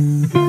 Pas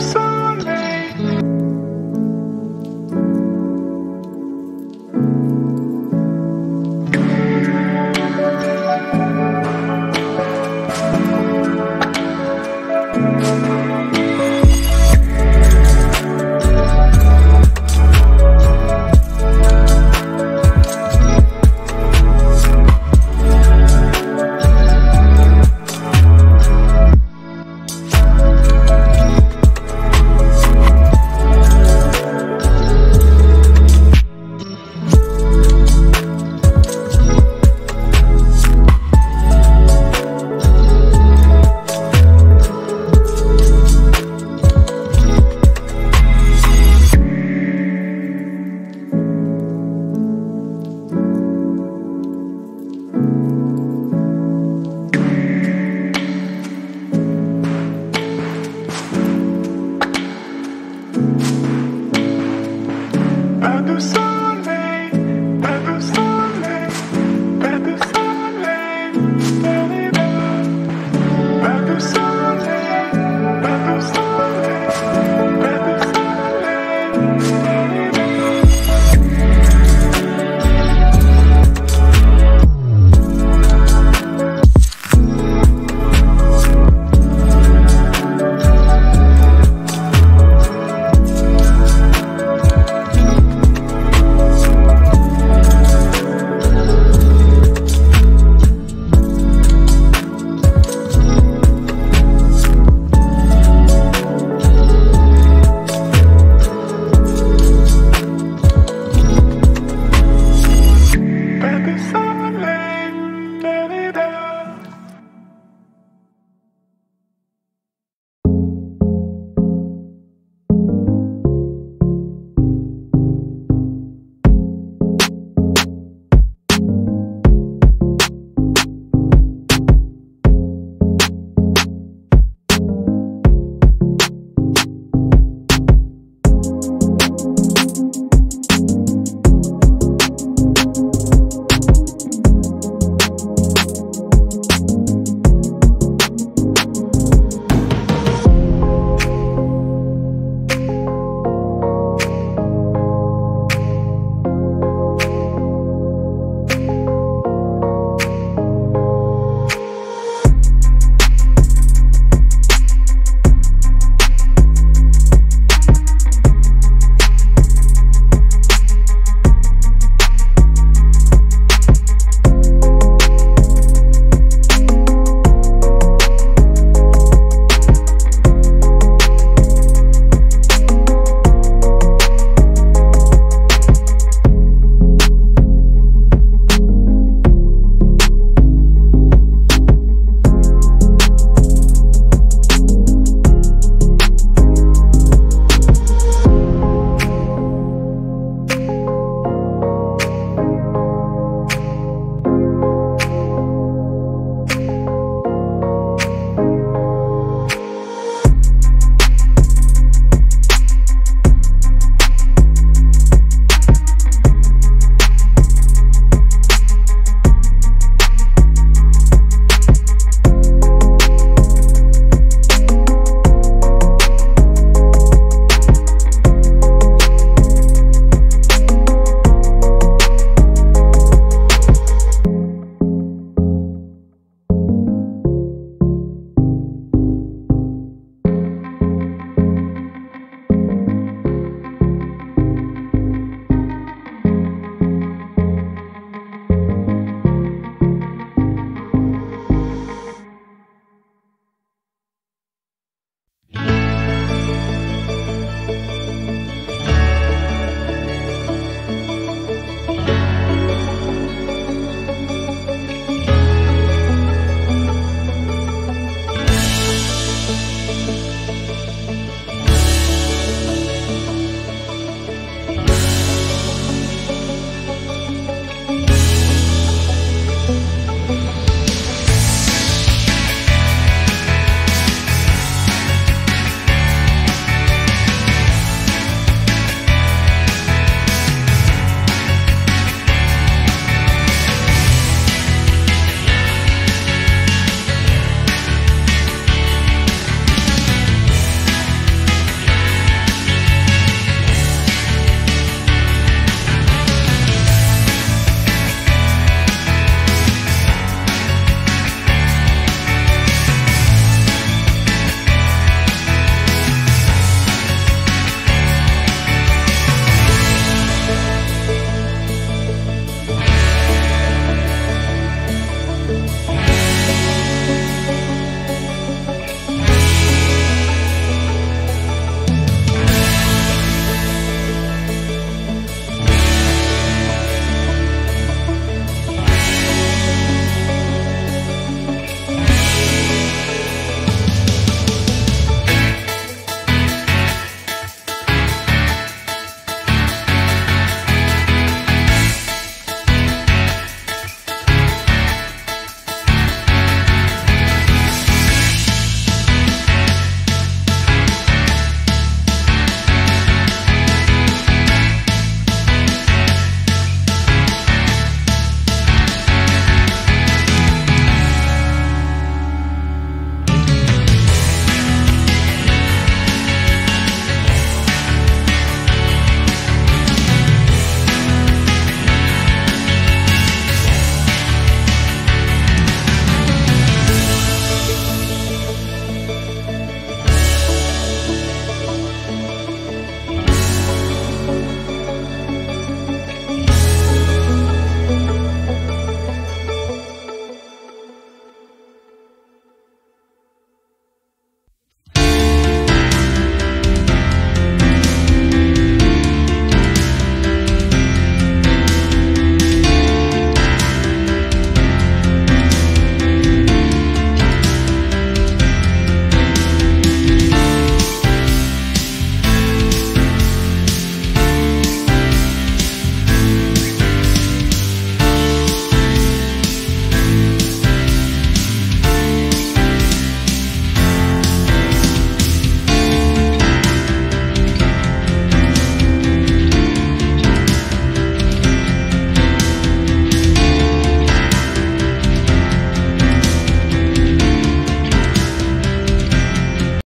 So.